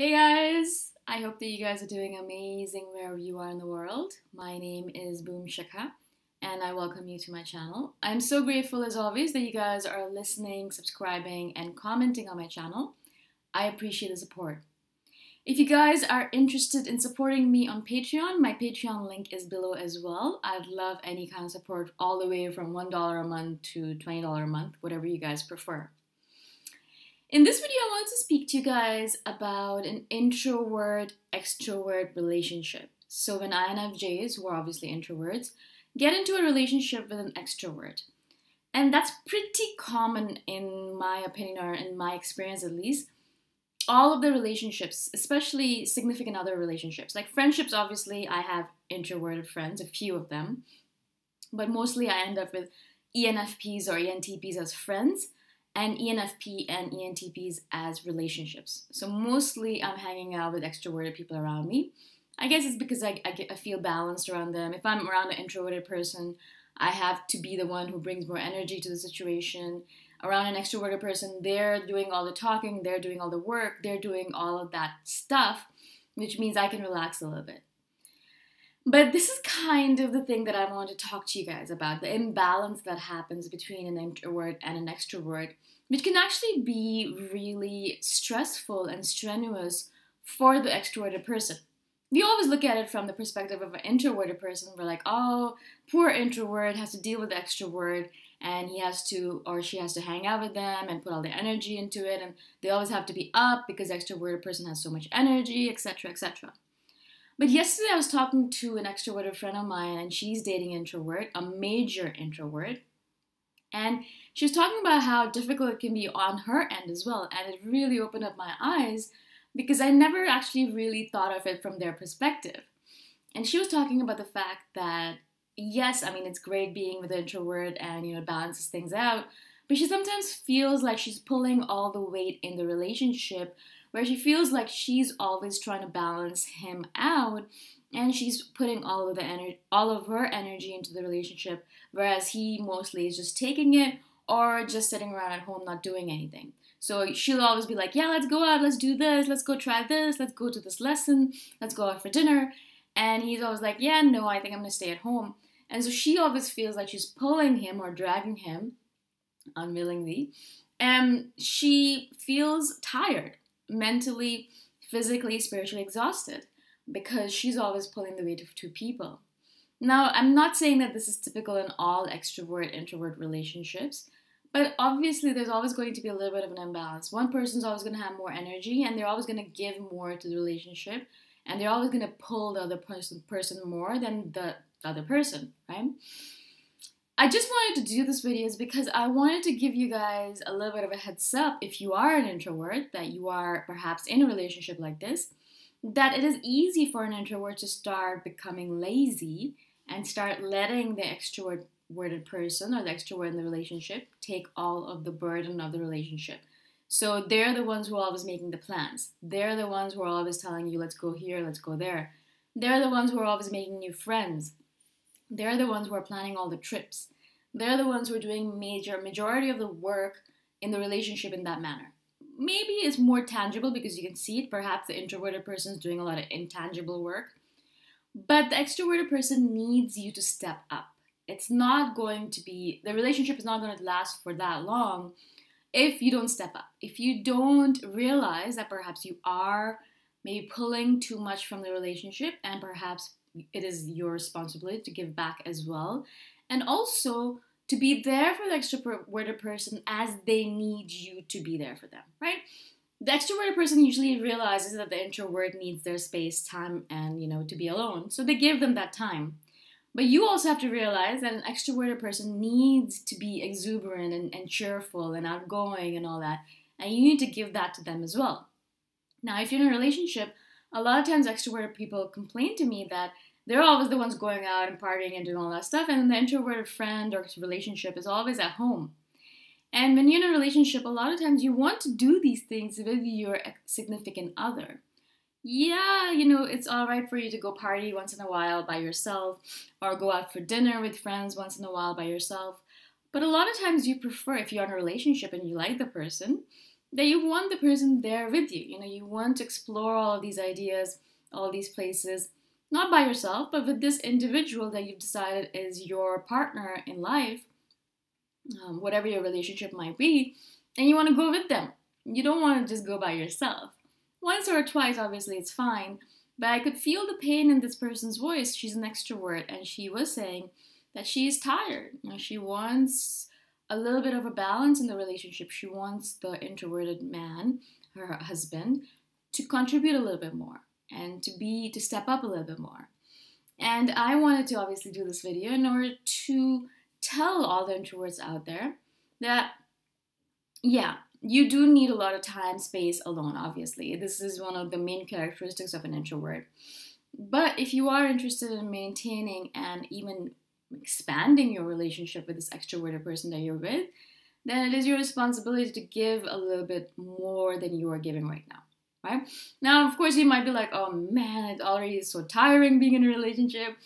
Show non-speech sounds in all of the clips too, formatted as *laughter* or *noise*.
Hey guys! I hope that you guys are doing amazing wherever you are in the world. My name is Boom Shikha and I welcome you to my channel. I'm so grateful as always that you guys are listening, subscribing, and commenting on my channel. I appreciate the support. If you guys are interested in supporting me on Patreon, my Patreon link is below as well. I'd love any kind of support all the way from $1 a month to $20 a month, whatever you guys prefer. In this video, I want to speak to you guys about an introvert extrovert relationship. So, when INFJs, who are obviously introverts, get into a relationship with an extrovert, and that's pretty common in my opinion, or in my experience at least. All of the relationships, especially significant other relationships, like friendships, obviously, I have introverted friends, a few of them, but mostly I end up with ENFPs or ENTPs as friends and ENFP and ENTPs as relationships. So mostly I'm hanging out with extroverted people around me. I guess it's because I, I, get, I feel balanced around them. If I'm around an introverted person, I have to be the one who brings more energy to the situation. Around an extroverted person, they're doing all the talking, they're doing all the work, they're doing all of that stuff, which means I can relax a little bit. But this is kind of the thing that I want to talk to you guys about the imbalance that happens between an introvert and an extrovert, which can actually be really stressful and strenuous for the extroverted person. We always look at it from the perspective of an introverted person. We're like, oh, poor introvert has to deal with the extrovert and he has to or she has to hang out with them and put all the energy into it and they always have to be up because the extroverted person has so much energy, etc., etc. But yesterday I was talking to an extroverted friend of mine, and she's dating introvert, a major introvert. And she was talking about how difficult it can be on her end as well. And it really opened up my eyes because I never actually really thought of it from their perspective. And she was talking about the fact that, yes, I mean, it's great being with an introvert and, you know, balances things out. But she sometimes feels like she's pulling all the weight in the relationship where she feels like she's always trying to balance him out and she's putting all of the energy all of her energy into the relationship whereas he mostly is just taking it or just sitting around at home not doing anything. So she'll always be like yeah let's go out let's do this let's go try this let's go to this lesson let's go out for dinner and he's always like yeah no i think i'm gonna stay at home and so she always feels like she's pulling him or dragging him unwillingly and she feels tired mentally, physically, spiritually exhausted because she's always pulling the weight of two people. Now, I'm not saying that this is typical in all extrovert introvert relationships, but obviously there's always going to be a little bit of an imbalance. One person's always going to have more energy and they're always going to give more to the relationship and they're always going to pull the other person person more than the other person, right? I just wanted to do this videos because I wanted to give you guys a little bit of a heads up if you are an introvert, that you are perhaps in a relationship like this, that it is easy for an introvert to start becoming lazy and start letting the extroverted person or the extrovert in the relationship take all of the burden of the relationship. So they're the ones who are always making the plans. They're the ones who are always telling you, let's go here, let's go there. They're the ones who are always making new friends. They're the ones who are planning all the trips. They're the ones who are doing major majority of the work in the relationship in that manner. Maybe it's more tangible because you can see it. Perhaps the introverted person is doing a lot of intangible work. But the extroverted person needs you to step up. It's not going to be, the relationship is not going to last for that long if you don't step up. If you don't realize that perhaps you are maybe pulling too much from the relationship and perhaps it is your responsibility to give back as well. And also to be there for the extroverted person as they need you to be there for them, right? The extroverted person usually realizes that the introvert needs their space, time, and you know to be alone, so they give them that time. But you also have to realize that an extroverted person needs to be exuberant and, and cheerful and outgoing and all that, and you need to give that to them as well. Now, if you're in a relationship, a lot of times extroverted people complain to me that they're always the ones going out and partying and doing all that stuff, and the introverted friend or relationship is always at home. And when you're in a relationship, a lot of times you want to do these things with your significant other. Yeah, you know, it's alright for you to go party once in a while by yourself or go out for dinner with friends once in a while by yourself. But a lot of times you prefer, if you're in a relationship and you like the person, that you want the person there with you. You know, you want to explore all of these ideas, all these places, not by yourself, but with this individual that you've decided is your partner in life, um, whatever your relationship might be, and you want to go with them. You don't want to just go by yourself. Once or twice, obviously, it's fine, but I could feel the pain in this person's voice. She's an extrovert, and she was saying that she is tired. You know, she wants a little bit of a balance in the relationship. She wants the introverted man, her husband, to contribute a little bit more and to be to step up a little bit more. And I wanted to obviously do this video in order to tell all the introverts out there that yeah, you do need a lot of time, space alone, obviously. This is one of the main characteristics of an introvert. But if you are interested in maintaining and even expanding your relationship with this extroverted person that you're with, then it is your responsibility to give a little bit more than you are giving right now. Right? Now, of course, you might be like, oh man, it already is so tiring being in a relationship,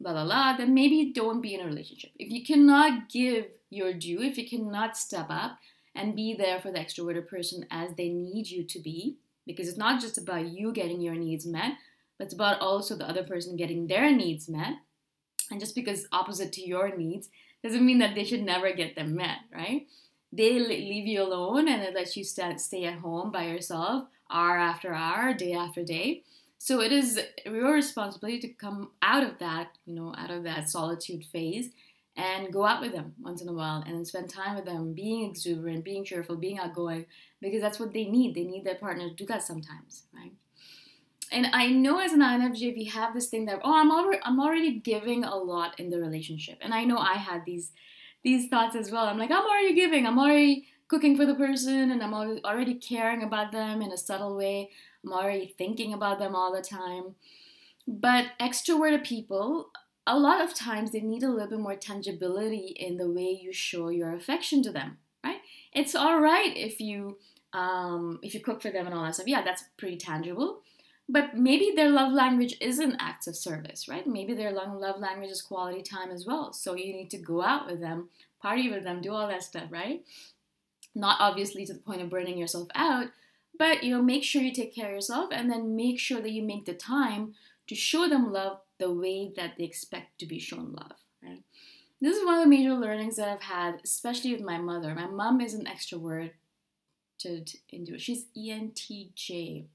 blah, blah, blah. Then maybe don't be in a relationship. If you cannot give your due, if you cannot step up and be there for the extroverted person as they need you to be, because it's not just about you getting your needs met, but it's about also the other person getting their needs met and just because opposite to your needs doesn't mean that they should never get them met, right? They leave you alone and they let you stay at home by yourself hour after hour, day after day. So it is your responsibility to come out of that, you know, out of that solitude phase and go out with them once in a while and spend time with them, being exuberant, being cheerful, being outgoing, because that's what they need. They need their partner to do that sometimes? And I know as an INFJ we have this thing that oh I'm already I'm already giving a lot in the relationship, and I know I had these these thoughts as well. I'm like I'm already giving, I'm already cooking for the person, and I'm already caring about them in a subtle way. I'm already thinking about them all the time. But extroverted people, a lot of times they need a little bit more tangibility in the way you show your affection to them, right? It's all right if you um, if you cook for them and all that stuff. Yeah, that's pretty tangible. But maybe their love language isn't acts of service, right? Maybe their love language is quality time as well. So you need to go out with them, party with them, do all that stuff, right? Not obviously to the point of burning yourself out, but you know, make sure you take care of yourself and then make sure that you make the time to show them love the way that they expect to be shown love, right? This is one of the major learnings that I've had, especially with my mother. My mom is an extrovert. To, to, she's ENTJ,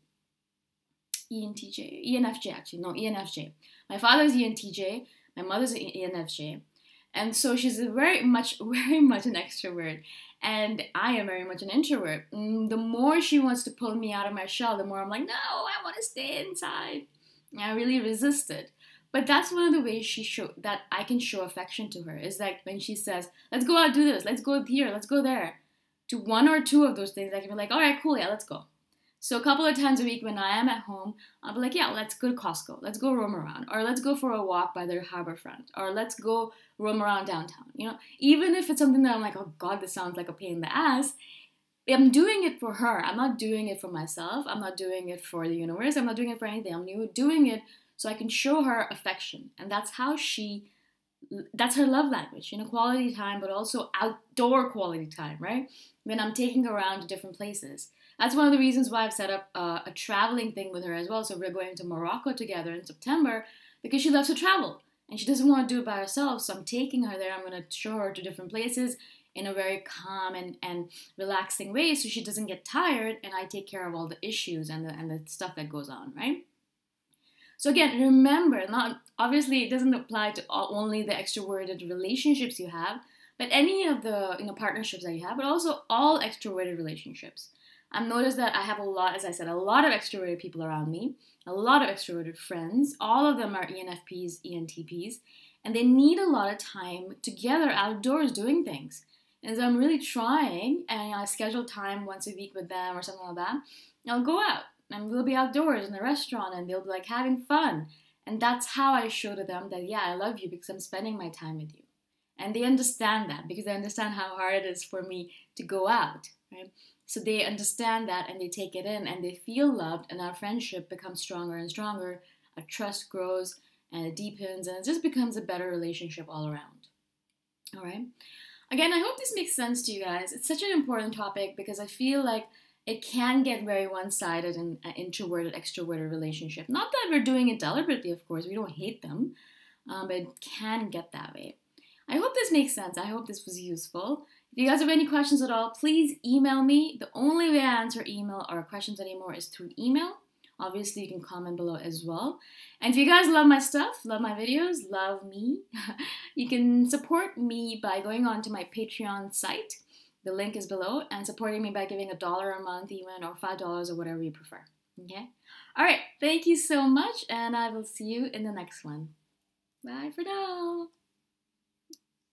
ENTJ, ENFJ actually, no, ENFJ. My father's ENTJ, my mother's ENFJ. And so she's very much, *laughs* very much an extrovert. And I am very much an introvert. Mm, the more she wants to pull me out of my shell, the more I'm like, no, I want to stay inside. And I really resisted. But that's one of the ways she show that I can show affection to her is like when she says, "Let's go out do this, let's go here, let's go there." To one or two of those things, I can be like, "All right, cool, yeah, let's go." So a couple of times a week when I am at home, I'll be like, yeah, let's go to Costco. Let's go roam around. Or let's go for a walk by the harbor front. Or let's go roam around downtown. You know, even if it's something that I'm like, oh God, this sounds like a pain in the ass. I'm doing it for her. I'm not doing it for myself. I'm not doing it for the universe. I'm not doing it for anything. I'm doing it so I can show her affection. And that's how she that's her love language, you know, quality time, but also outdoor quality time, right? When I'm taking her around to different places. That's one of the reasons why I've set up a, a traveling thing with her as well. So we're going to Morocco together in September because she loves to travel and she doesn't want to do it by herself. So I'm taking her there. I'm going to show her to different places in a very calm and, and relaxing way so she doesn't get tired and I take care of all the issues and the, and the stuff that goes on, right? So again, remember, not obviously it doesn't apply to only the extroverted relationships you have, but any of the you know partnerships that you have, but also all extroverted relationships. I've noticed that I have a lot, as I said, a lot of extroverted people around me, a lot of extroverted friends. All of them are ENFPs, ENTPs, and they need a lot of time together outdoors doing things. And so I'm really trying, and I schedule time once a week with them or something like that. I'll go out and we'll be outdoors in the restaurant and they'll be like having fun. And that's how I show to them that, yeah, I love you because I'm spending my time with you. And they understand that because they understand how hard it is for me to go out, right? So they understand that and they take it in and they feel loved, and our friendship becomes stronger and stronger. Our trust grows and it deepens, and it just becomes a better relationship all around. All right. Again, I hope this makes sense to you guys. It's such an important topic because I feel like it can get very one sided in an introverted, extroverted relationship. Not that we're doing it deliberately, of course, we don't hate them, um, but it can get that way. I hope this makes sense. I hope this was useful. If you guys have any questions at all, please email me. The only way I answer email or questions anymore is through email. Obviously, you can comment below as well. And if you guys love my stuff, love my videos, love me, *laughs* you can support me by going on to my Patreon site. The link is below and supporting me by giving a dollar a month, even or five dollars or whatever you prefer. Okay? All right. Thank you so much, and I will see you in the next one. Bye for now.